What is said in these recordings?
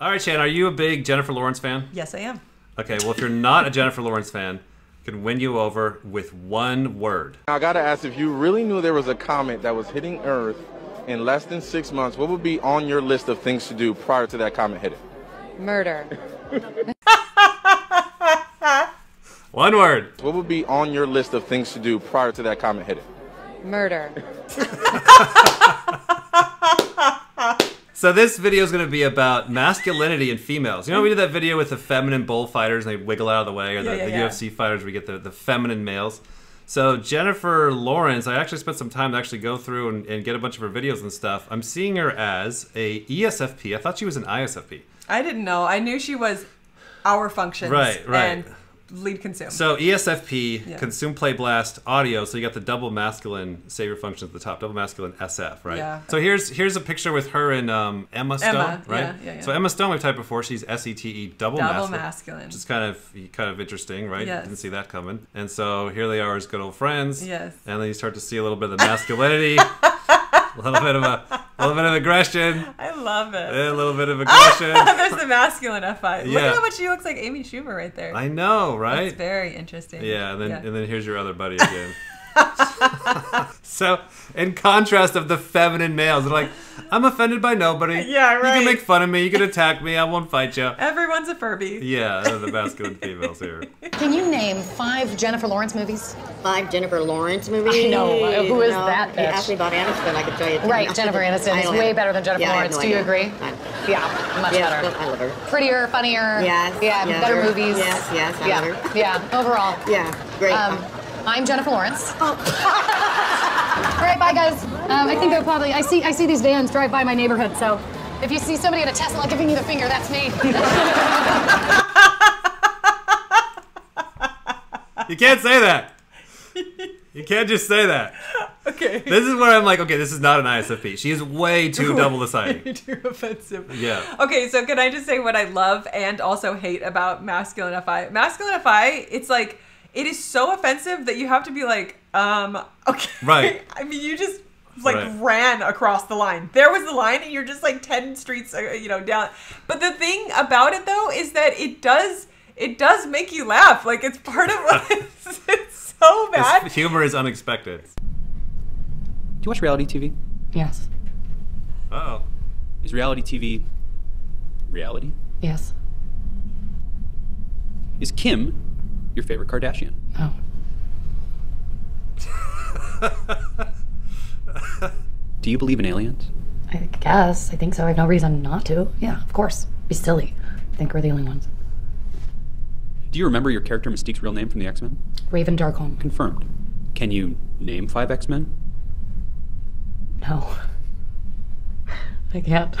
All right, Shan, are you a big Jennifer Lawrence fan? Yes, I am. Okay, well, if you're not a Jennifer Lawrence fan, I can win you over with one word. I gotta ask if you really knew there was a comet that was hitting Earth in less than six months, what would be on your list of things to do prior to that comet hitting? Murder. One word. What would be on your list of things to do prior to that comet hitting? Murder. So this video is going to be about masculinity in females. You know, we did that video with the feminine bullfighters and they wiggle out of the way, or the, Yeah, yeah, the yeah. UFC fighters, we get the, the feminine males. So Jennifer Lawrence, I actually spent some time to actually go through and, and get a bunch of her videos and stuff. I'm seeing her as a ESFP. I thought she was an ISFP. I didn't know. I knew she was our functions. Right, right. And lead consume. So ESFP, Yeah. consume, play, blast, audio. So you got the double masculine savior function at the top, double masculine SF, right? Yeah. So here's here's a picture with her and um, Emma Stone, Emma, right? yeah, yeah, yeah. So Emma Stone, we've typed before. She's S E T E double, Double masculine, masculine. which is kind of kind of interesting, right? Yes. Didn't see that coming. And so here they are as good old friends. Yes. And then you start to see a little bit of the masculinity, a little bit of a, a little bit of aggression, I love it. a little bit of aggression. There's the masculine F5. Look Yeah. at how much she looks like Amy Schumer right there. I know, right? It's very interesting. Yeah, and then Yeah. and then here's your other buddy again. so, in contrast of the feminine males, they're like, I'm offended by nobody. Yeah, right. You can make fun of me. You can attack me. I won't fight you. Everyone's a Furby. Yeah, they're the masculine females here. Can you name five Jennifer Lawrence movies? Five Jennifer Lawrence movies. I know. Who is No, that You bitch? asked me about Aniston, I could tell you. Right, Jennifer Aniston is way better than Jennifer Yeah, Lawrence. no Do you agree? I- Yeah, much yeah, better. I love her. Prettier, funnier. Yes, Yeah, yes. better movies. Yes, yes, I yeah. love her. Yeah, overall. Yeah, great. Um, I'm Jennifer Lawrence. All right, bye guys. Um, I think they'll probably. I see. I see these vans drive by my neighborhood. So, if you see somebody in a Tesla giving you the finger, that's me. You can't say that. You can't just say that. Okay. This is where I'm like, okay, this is not an ISFP. She is way too double deciding. Too offensive. Yeah. Okay, so can I just say what I love and also hate about masculine FI? Masculine FI, it's like it is so offensive that you have to be like, um, okay. Right. I mean, you just like Right. ran across the line. There was the line, and you're just like ten streets, uh, you know, down. But the thing about it though is that it does it does make you laugh. Like it's part of it's, it's so bad. This humor is unexpected. Do you watch reality TV? yes. Uh oh. Is reality TV reality? Yes. Is Kim your favorite Kardashian? Oh. Do you believe in aliens? I guess. I think so. I have no reason not to. Yeah, of course. Be silly. I think we're the only ones. Do you remember your character Mystique's real name from the X Men? Raven Darkholme. Confirmed. Can you name five X Men? No. I can't.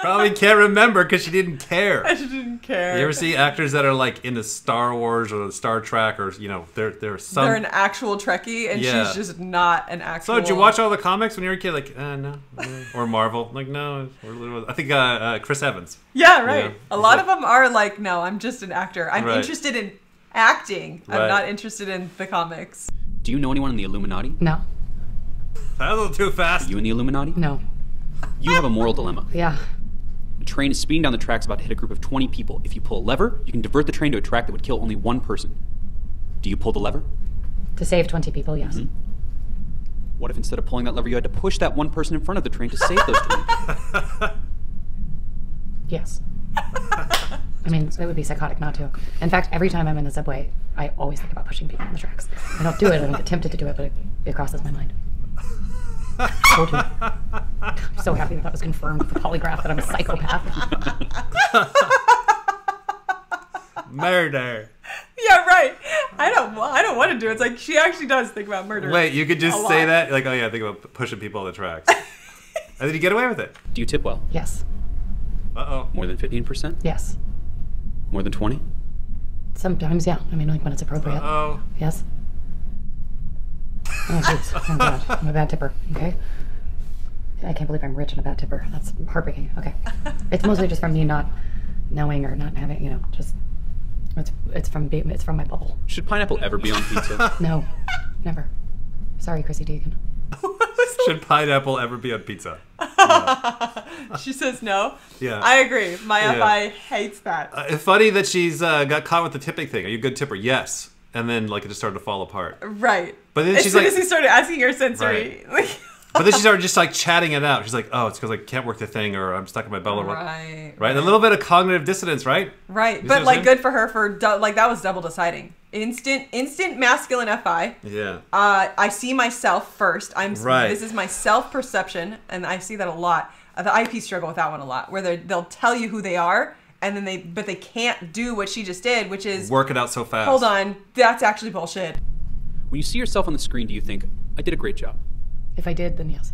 Probably can't remember because she didn't care. I didn't care. You ever see actors that are like into Star Wars or Star Trek or you know they're they're some. They're an actual Trekkie, and Yeah. she's just not an actual. so did you watch all the comics when you were a kid? Like uh, no, no. or Marvel? Like no. Or, I think uh, uh, Chris Evans. Yeah, right. Yeah. A lot of them are like, no, I'm just an actor. I'm Right. interested in acting. I'm not interested in the comics. Do you know anyone in the Illuminati? No. That's a little too fast. You in the Illuminati? No. You have a moral dilemma. Yeah. A train is speeding down the tracks about to hit a group of 20 people. If you pull a lever, you can divert the train to a track that would kill only one person. Do you pull the lever? To save 20 people, yes. Mm-hmm. What if instead of pulling that lever, you had to push that one person in front of the train to save those 20? people? Yes. I mean, it would be psychotic not to. In fact, every time I'm in the subway, I always think about pushing people on the tracks. I don't do it. I don't get tempted to do it, but it, it crosses my mind. Told you. I'm so happy that that was confirmed with the polygraph that I'm a psychopath. Murder. Yeah, right. I don't. wa- I don't want to do it. It's like she actually does think about murder. Wait, you could just say lot. that? Like, oh yeah, I think about pushing people on the tracks. and then you get away with it. Do you tip well? Yes. Uh oh. More than 15%? Yes. More than 20? Sometimes, yeah. I mean, like when it's appropriate. Oh. Yes. Oh, jeez. Oh, God. I'm a bad tipper. Okay. I can't believe I'm rich and a bad tipper. That's heartbreaking. Okay. It's mostly just from me not knowing or not having, you know, just. It's, it's from be- it's from my bubble. Should pineapple ever be on pizza? No, never. Sorry, Chrissy Teigen. Should pineapple ever be on pizza? she says no. Yeah. I agree. My Yeah. FI hates that. Uh, funny that she's uh, got caught with the tipping thing. Are you a good tipper? Yes. And then like it just started to fall apart. right. But then as she's soon like- as he started asking her sensory, Right. But then she started just like chatting it out. She's like, "Oh, it's because I can't work the thing, or I'm stuck in my what?" right, Right? A little bit of cognitive dissonance, right? right. You But like, good for her for like that was double deciding. Instant, instant masculine FI. Yeah. Uh, I see myself first. I'm Right. This is my self perception, and I see that a lot. Uh, the IP struggle with that one a lot, where they they'll tell you who they are, and then they but they can't do what she just did, which is Work it out so fast. hold on, that's actually bullshit. When you see yourself on the screen, do you think, I did a great job? If I did, then yes.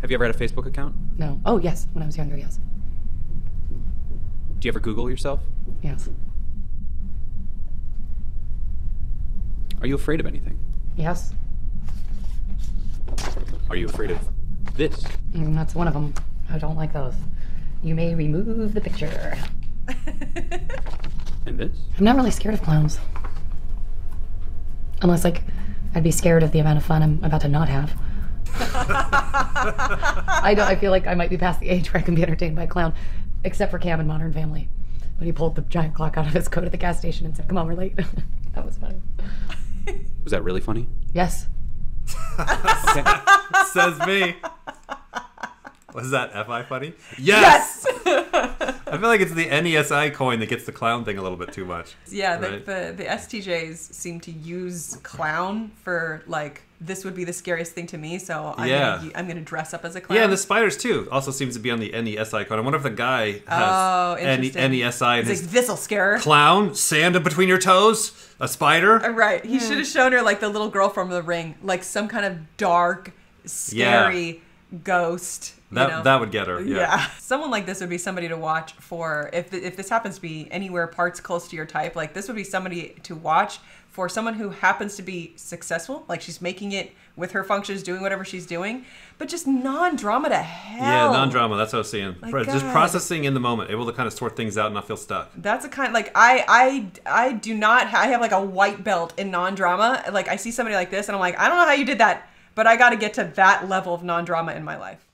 Have you ever had a Facebook account? No. Oh, yes. When I was younger, yes. Do you ever Google yourself? Yes. Are you afraid of anything? Yes. Are you afraid of this? Mm, that's one of them. I don't like those. You may remove the picture. And this? I'm not really scared of clowns. Unless, like, I'd be scared of the amount of fun I'm about to not have. I don't. I feel like I might be past the age where I can be entertained by a clown, except for Cam in Modern Family, when he pulled the giant clock out of his coat at the gas station and said, "Come on, we're late." that was funny. Was that really funny? Yes. Says me. Was that FI funny? Yes. I feel like it's the NESI coin that gets the clown thing a little bit too much. Yeah, the, Right. the the STJs seem to use clown for like this would be the scariest thing to me, so I'm Yeah. gonna I'm gonna dress up as a clown. Yeah, and the spiders too also seems to be on the NESI coin. I wonder if the guy has Oh, N- interesting. NESI and He's his like this'll scare her. clown sand in between your toes, a spider. Uh, Right. He should have shown her like the little girl from the ring, like some kind of dark, scary ghost. You That know? that would get her. Yeah. Yeah. Someone like this would be somebody to watch for if if this happens to be anywhere parts close to your type. Like this would be somebody to watch for someone who happens to be successful. Like she's making it with her functions, doing whatever she's doing, but just non-drama to hell. Yeah, non-drama. That's what I was seeing. Pro- Just God. processing in the moment, able to kind of sort things out and not feel stuck. That's a kind like I I I do not ha- I have like a white belt in non-drama. Like I see somebody like this and I'm like I don't know how you did that, but I got to get to that level of non-drama in my life.